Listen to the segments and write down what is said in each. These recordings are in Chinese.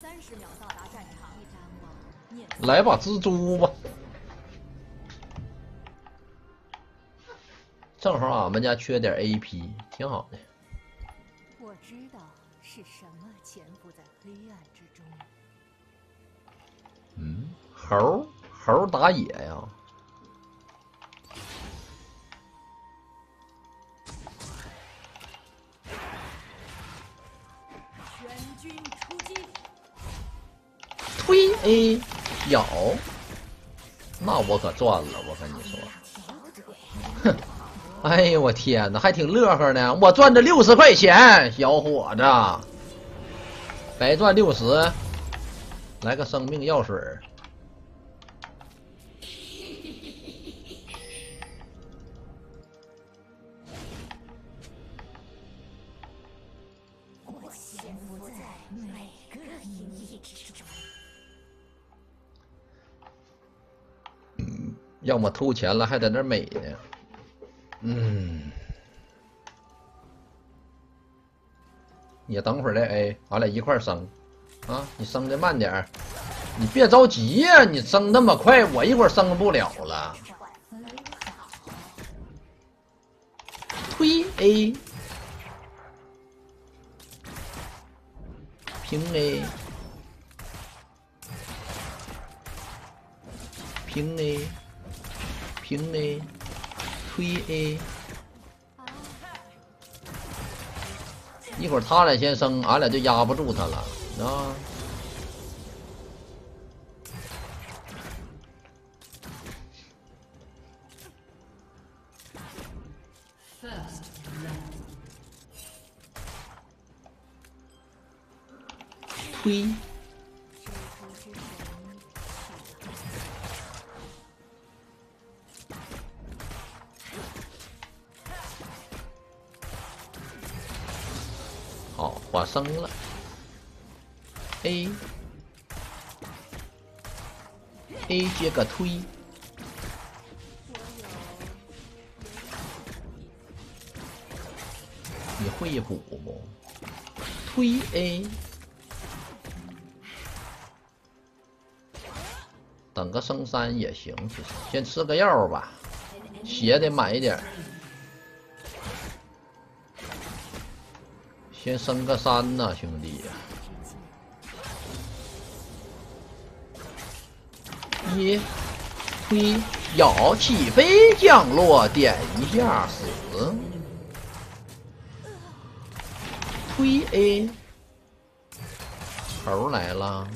三十秒到达战场，来吧，蜘蛛吧！正好俺们家缺点 AP，挺好的。我知道是什么潜伏在黑暗之中。嗯，猴猴打野呀。推 A 咬，那我可赚了！我跟你说，哼，哎呦我天哪，还挺乐呵呢！我赚的六十块钱，小伙子，白赚六十，来个生命药水要么偷钱了，还在那美呢。嗯，你等会儿再 A，俺俩一块升。啊，你升的慢点你别着急呀，你升那么快，我一会儿升不了了。推 A，平 A，平 A。平 A，推 A，一会儿他俩先升，俺俩就压不住他了啊！推。哦我升了，A。A 接个推，你会补不？推 A，等个升三也行，其实。先吃个药吧，血得满一点。先升个三呐，兄弟！一推咬起飞降落，点一下死。推 A，猴来了。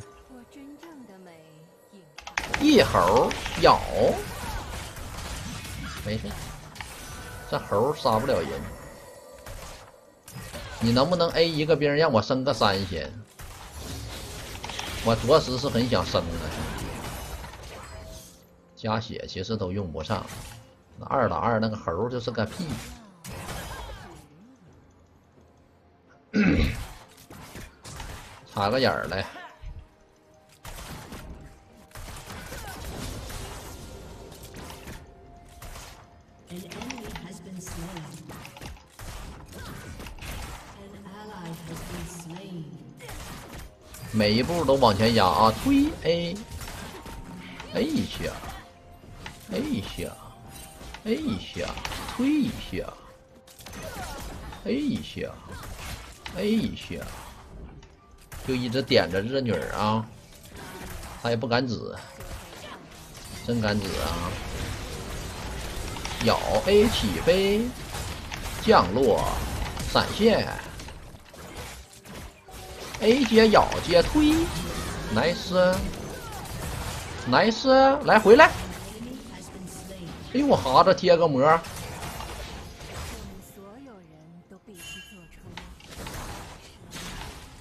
一猴咬，没事，这猴杀不了人。你能不能 A 一个兵让我升个三先？我着实是很想升啊，兄弟！加血其实都用不上，那二打二那个猴就是个屁。插个眼儿来。每一步都往前压啊！推 A，A 一下，A 一下，A 一下，推一下，A 一下，A 一下，就一直点着这女儿啊！她也不敢指，真敢指啊！咬 A 起飞，降落，闪现。A 接咬接推，nice，nice，来回来。哎呦我哈子贴个膜。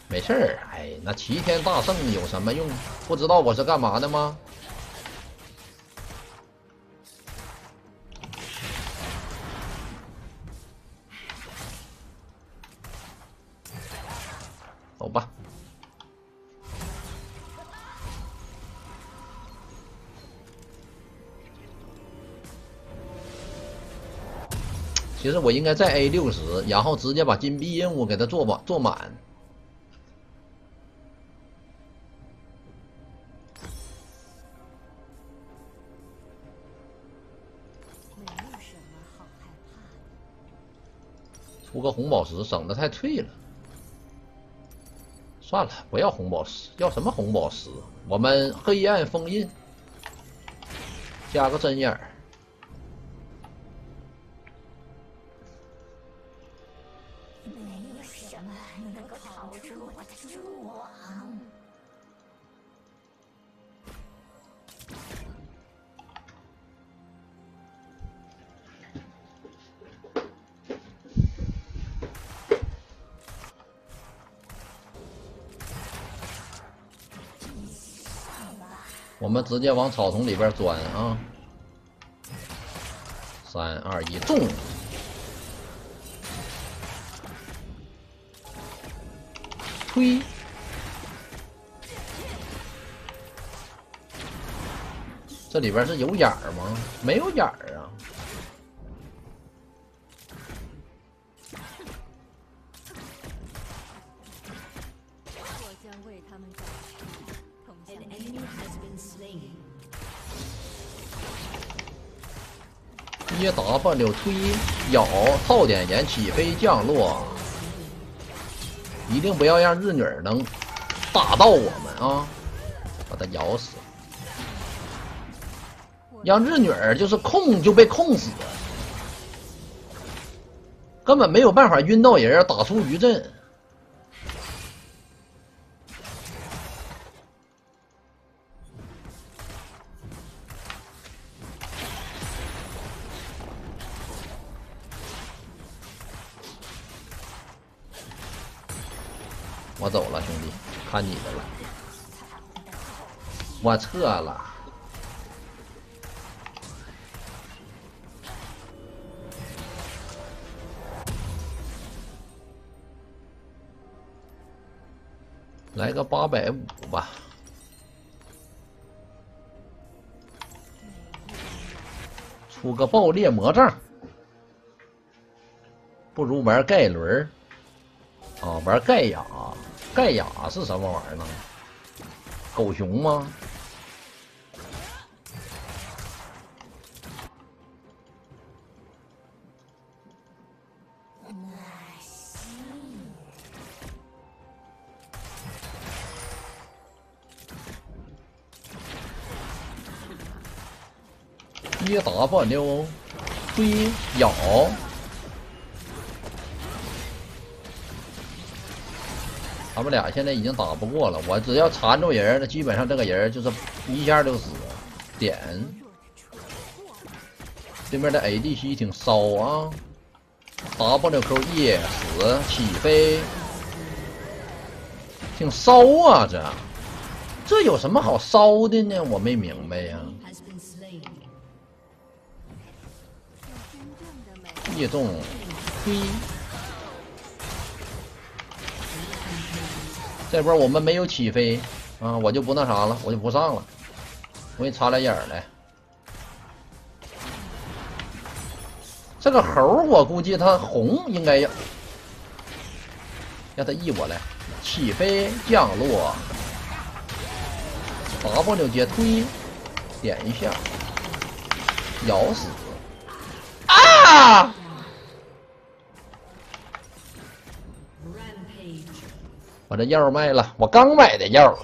没事儿，哎，那齐天大圣有什么用？不知道我是干嘛的吗？实我应该再 A 六十，然后直接把金币任务给它做满做满。出个红宝石，省得太脆了。算了，不要红宝石，要什么红宝石？我们黑暗封印，加个针眼儿。我们直接往草丛里边钻啊！三二一，中！推！这里边是有眼儿吗？没有眼儿啊！接 W 推咬套点烟起飞降落，一定不要让日女能打到我们啊！把他咬死，让日女就是控就被控死，根本没有办法晕到人，打出余震。我撤了。来个八百五吧。出个爆裂魔杖。不如玩盖伦啊，玩盖亚。盖亚是什么玩意儿呢？狗熊吗？一 W 推咬。他们俩现在已经打不过了，我只要缠住人，那基本上这个人就是一下就死。点，对面的 ADC 挺骚啊，WQE 死起飞，挺骚啊，这这有什么好骚的呢？我没明白呀。叶中，嘿。这波我们没有起飞啊，我就不那啥了，我就不上了，我给你插俩眼儿来。这个猴我估计他红应该要，让他 E 我来，起飞降落，W 接推，点一下，咬死啊！把这药卖了，我刚买的药，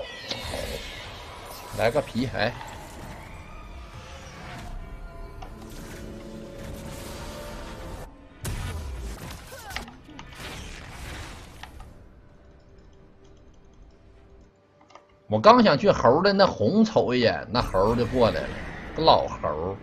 来个皮牌。我刚想去猴的那红瞅一眼，那猴就过来了，个老猴。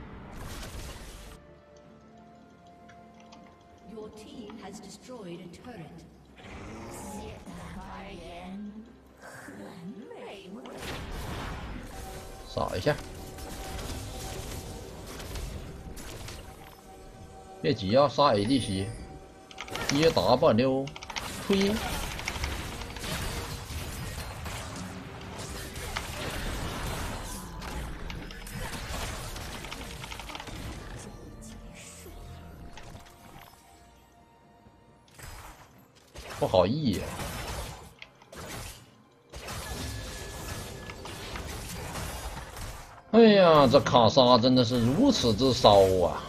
扫一下，别急啊！杀 ADC，一 W 推，不好意。哎呀，这卡莎真的是如此之骚啊。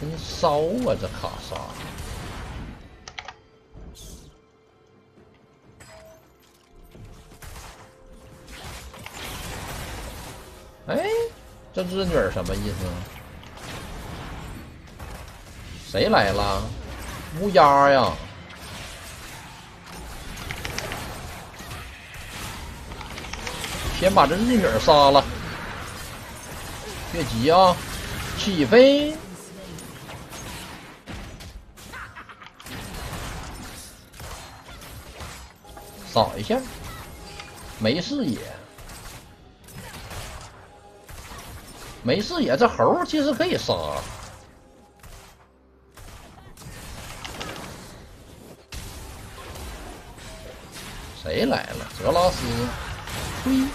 真骚啊，这卡莎。哎，这织女什么意思？谁来了？乌鸦呀！先把这日女杀了，别急啊！起飞，扫一下，没视野，没视野，这猴其实可以杀。谁来了？泽拉斯，呸！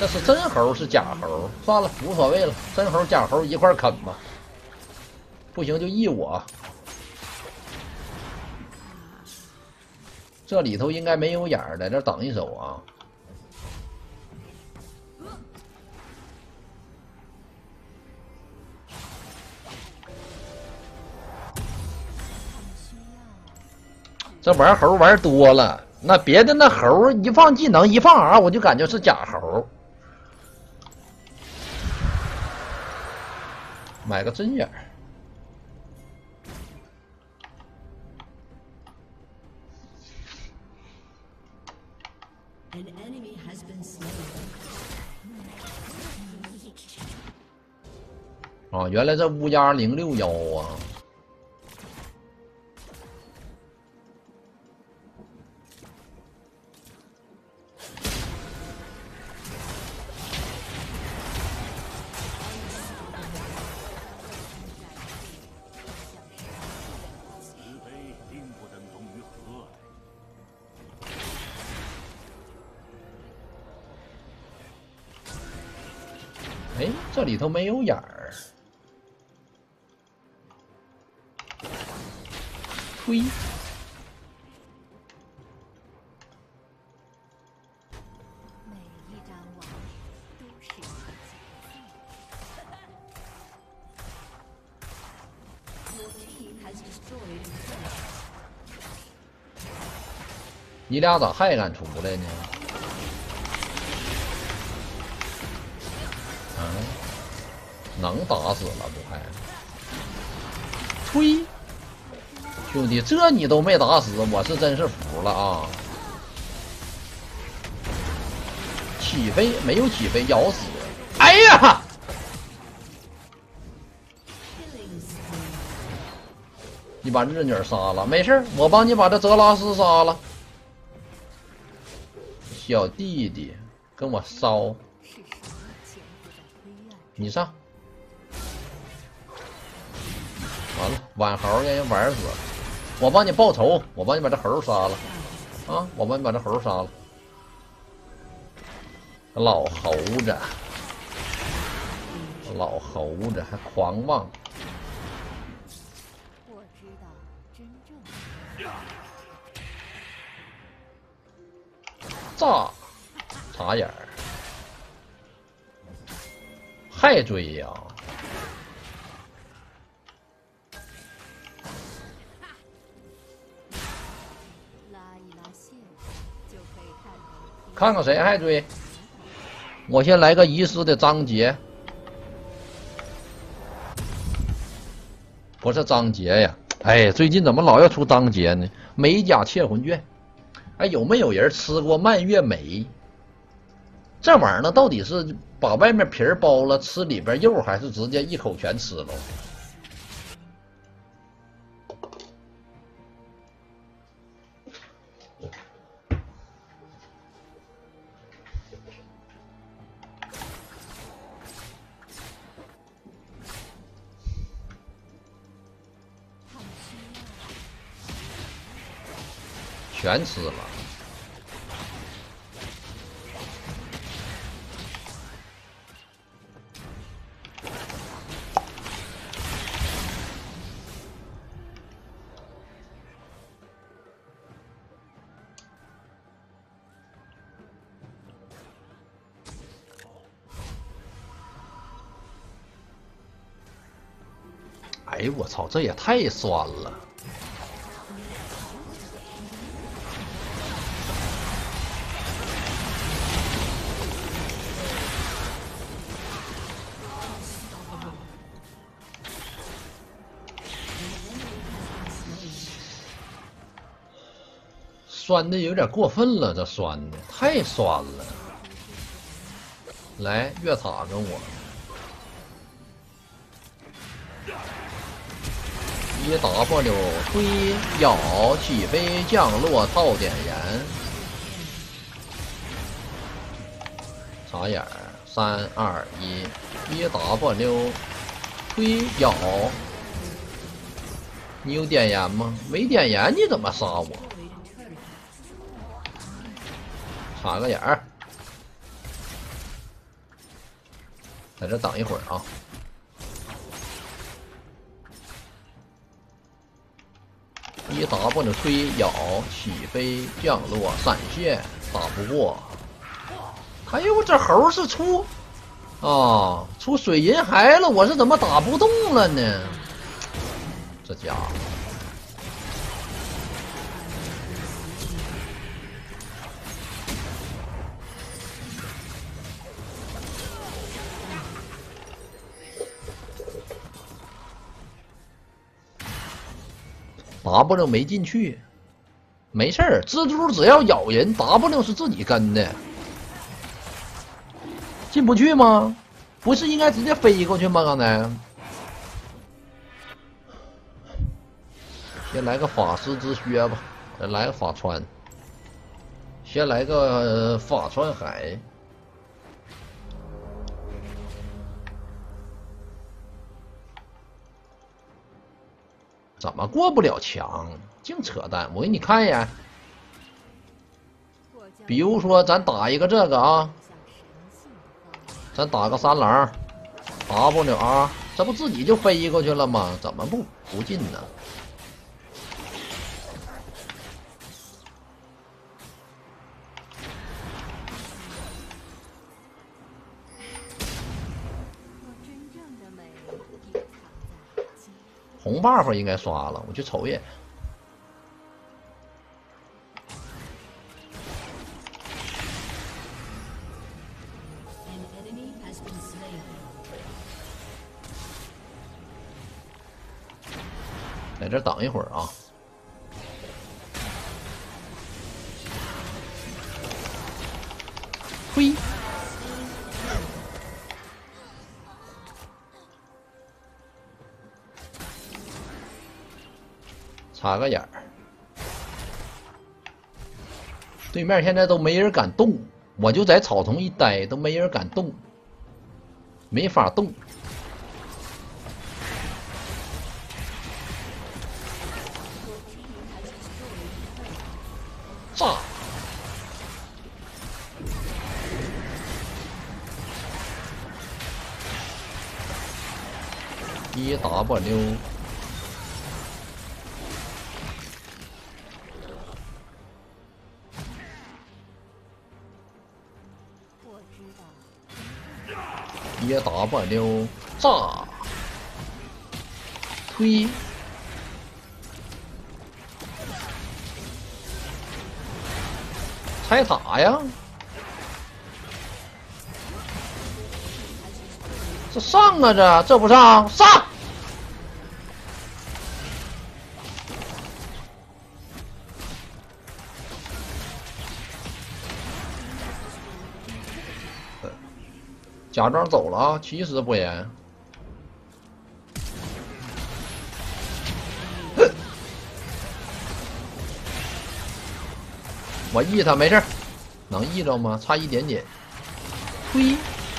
这是真猴是假猴？算了，无所谓了，真猴假猴一块啃吧。不行就 E 我。这里头应该没有眼儿，在这等一手啊。这玩猴玩多了，那别的那猴一放技能一放 R，我就感觉是假猴。买个针眼儿。啊，原来这乌鸦零六幺啊。里头没有眼儿。推。你俩咋还敢出来呢？能打死了不还？推，兄弟，这你都没打死，我是真是服了啊！起飞没有起飞，咬死！哎呀！你把日女杀了，没事我帮你把这泽拉斯杀了。小弟弟，跟我烧！你上。完了，晚猴让人玩死。了，我帮你报仇，我帮你把这猴杀了，啊，我帮你把这猴杀了，老猴子，老猴子还狂妄，炸，插眼儿，还追呀！看看谁还追？我先来个遗失的张杰，不是张杰呀！哎，最近怎么老要出张杰呢？美甲窃魂卷，哎，有没有人吃过蔓越莓？这玩意儿呢，到底是把外面皮儿剥了吃里边肉，还是直接一口全吃了？全吃了。哎，我操，这也太酸了。酸的有点过分了，这酸的太酸了。来，越塔跟我。一 W 推咬起飞降落套点燃，眨眼儿，三二一，一 W 推咬，你有点燃吗？没点燃你怎么杀我？插个眼儿，在这等一会儿啊。一 W 推咬起飞降落闪现打不过，哎呦我这猴是出啊出水银孩了，我是怎么打不动了呢？这家伙，W 没进去，没事儿，蜘蛛只要咬人，W 是自己跟的，进不去吗？不是应该直接飞过去吗？刚才，先来个法师之靴吧，再来个法穿，先来个法穿海。怎么过不了墙？净扯淡！我给你看一眼，比如说咱打一个这个啊，咱打个三棱，W R，这不自己就飞过去了吗？怎么不不进呢？红 buff 应该刷了，我去瞅一眼。在这等一会儿啊！呸！插个眼儿，对面现在都没人敢动，我就在草丛一待，都没人敢动，没法动。炸！一 W。一 W 炸，推，拆塔呀！这上啊，这这不上上。假装走了啊，其实不然。我 E 他没事能 E 着吗？差一点点。呸，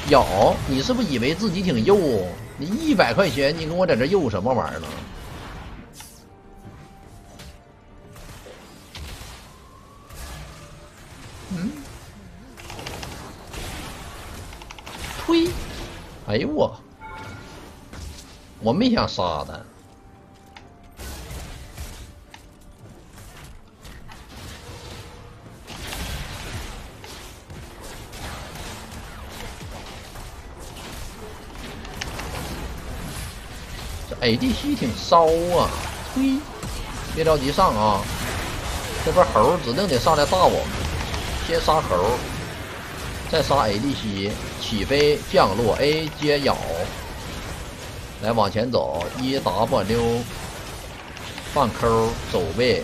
咬，你是不是以为自己挺肉？你一百块钱，你跟我在这肉什么玩意儿呢？嗯推！哎呦我，我没想杀他。这 ADC 挺骚啊！推，别着急上啊！这边猴指定得上来炸我，先杀猴，再杀 ADC，起飞降落 A 接咬，来往前走，一 W 放 Q 走位，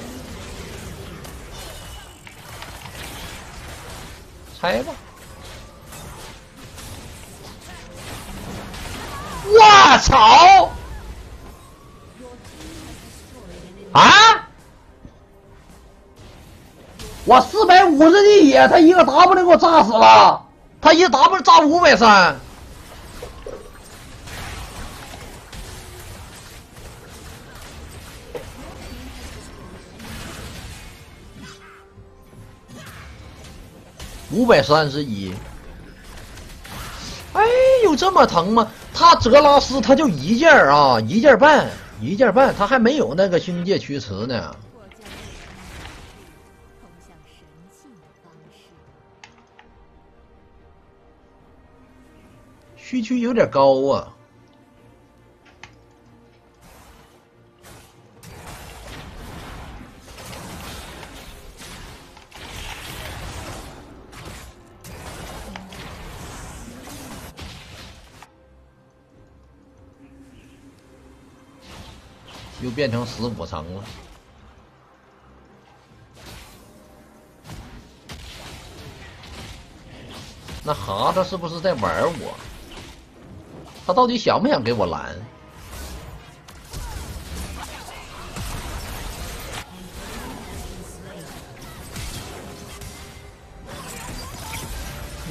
拆吧！我操！我四百五十的野，他一个 W 给我炸死了，他一 W 炸五百三。五百三十一，哎，有这么疼吗？他泽拉斯他就一件啊，一件半，一件半，他还没有那个星界驱驰呢。区区有点高啊！又变成十五层了。那哈子是不是在玩我？他到底想不想给我拦？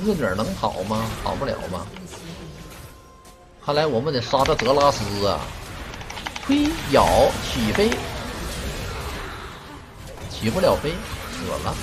日女能跑吗？跑不了吧？看来我们得杀这泽拉斯啊！推咬起飞，起不了飞，死了。